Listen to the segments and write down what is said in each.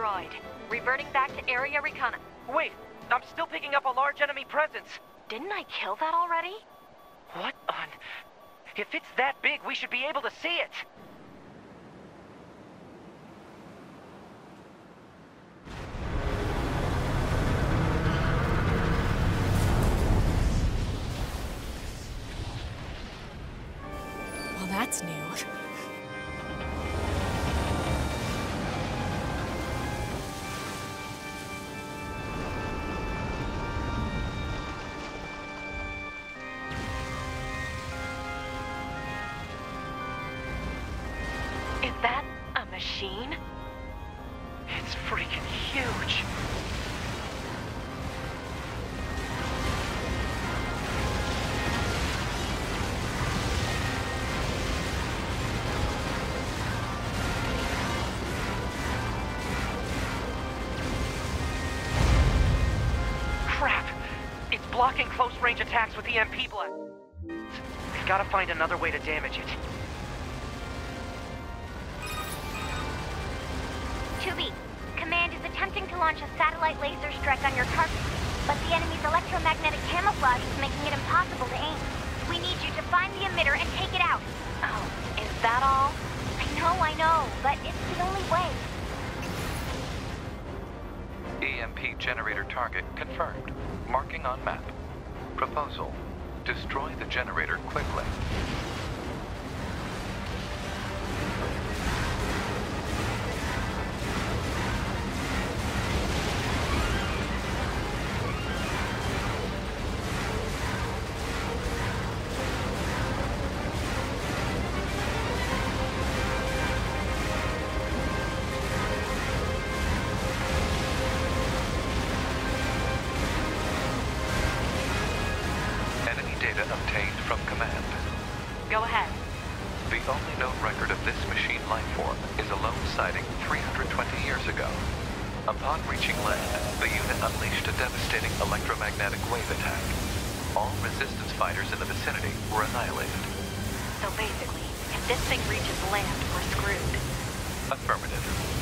aerial unit destroyed. Reverting back to area recon... Wait, I'm still picking up a large enemy presence. Didn't I kill that already? What on... If it's that big, we should be able to see it. Well, that's new. Freaking huge. Crap! It's blocking close-range attacks with EMP blast. We've got to find another way to damage it. Launch a satellite laser strike on your target, but the enemy's electromagnetic camouflage is making it impossible to aim. We need you to find the emitter and take it out. Oh, is that all? I know, I know, but it's the only way. EMP generator target confirmed. Marking on map. Proposal. Destroy the generator quickly. Data obtained from command. Go ahead. The only known record of this machine life form is a lone sighting 320 years ago. Upon reaching land, the unit unleashed a devastating electromagnetic wave attack. All resistance fighters in the vicinity were annihilated. So basically, if this thing reaches land, we're screwed. Affirmative.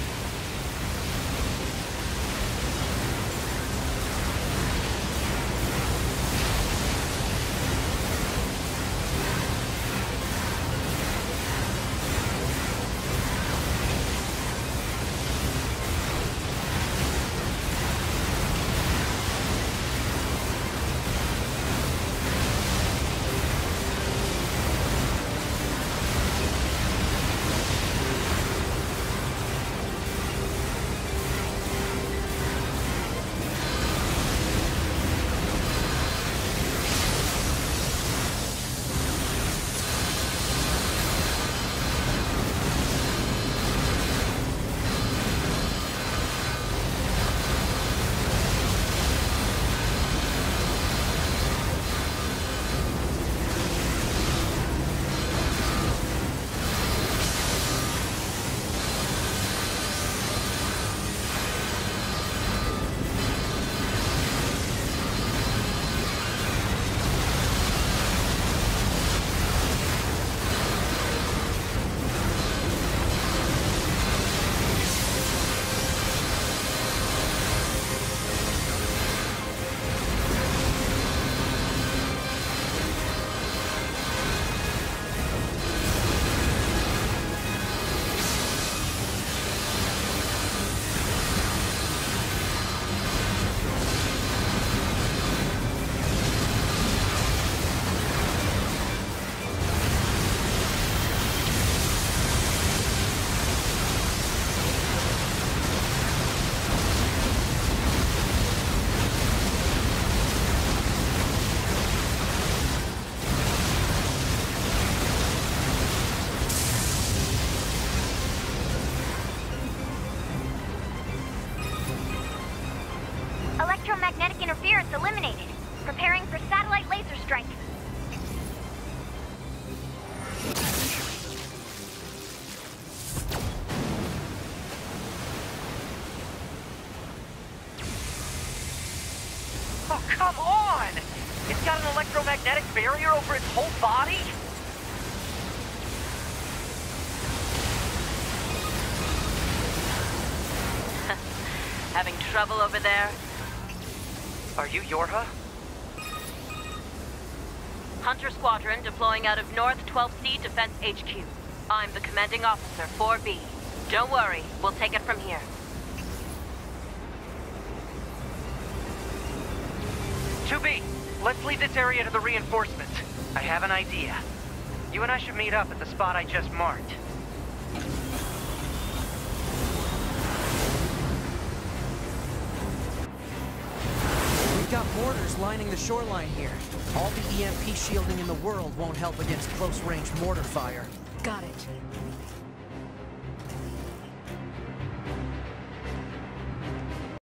Eliminated. Preparing for satellite laser strike. Oh, come on! It's got an electromagnetic barrier over its whole body? Having trouble over there? Are you Yorha? Hunter Squadron deploying out of North 12C Defense HQ. I'm the commanding officer, 4B. Don't worry, we'll take it from here. 2B, let's leave this area to the reinforcements. I have an idea. You and I should meet up at the spot I just marked. Got mortars lining the shoreline here. All the EMP shielding in the world won't help against close-range mortar fire. Got it.